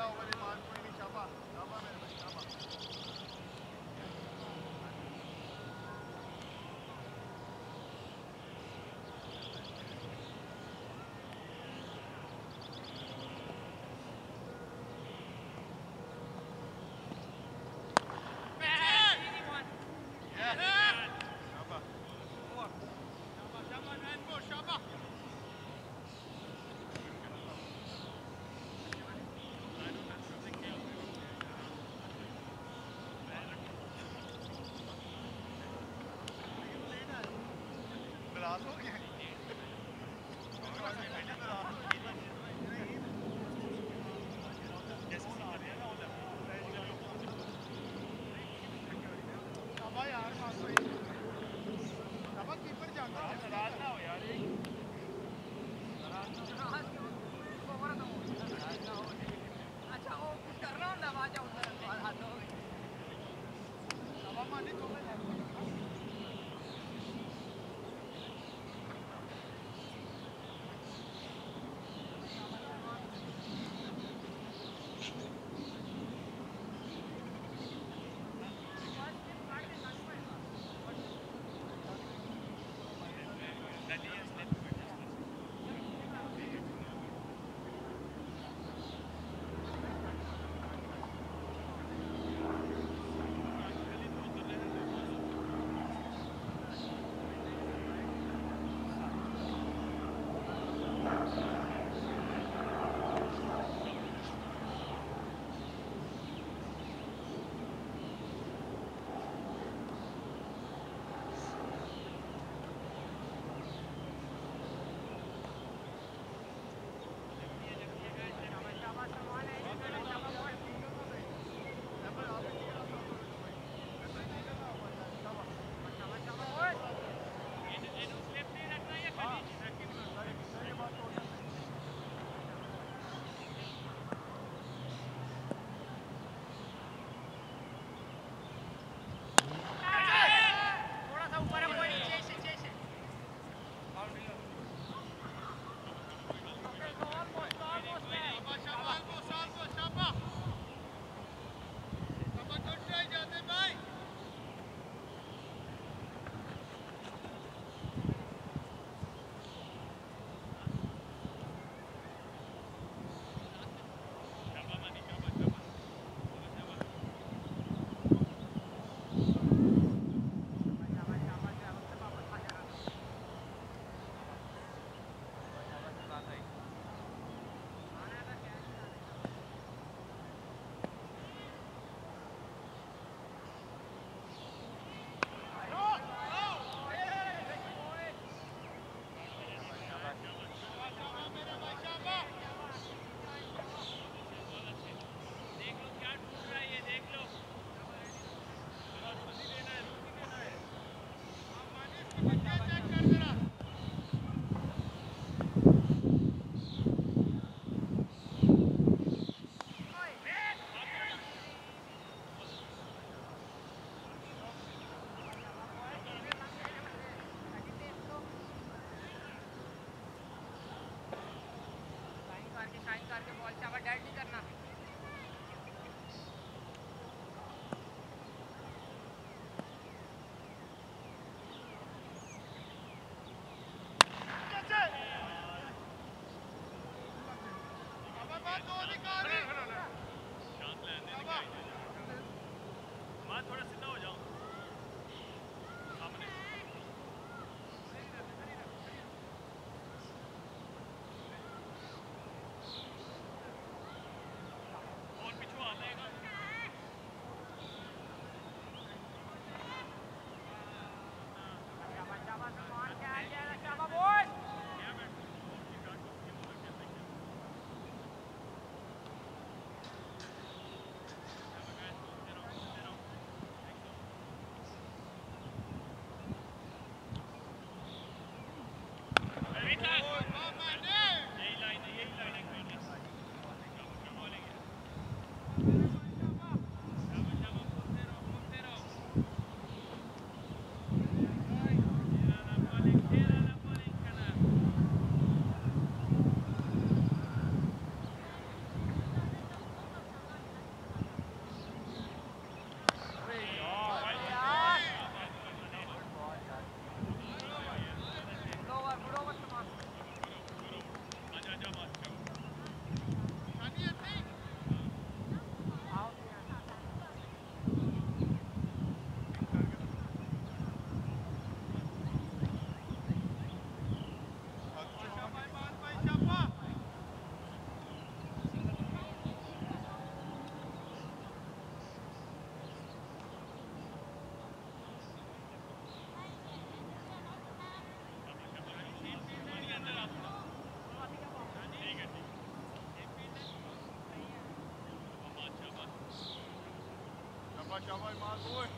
all Okay. Guide नहीं करना थोड़ा सा Come on, dude. watch out my boy.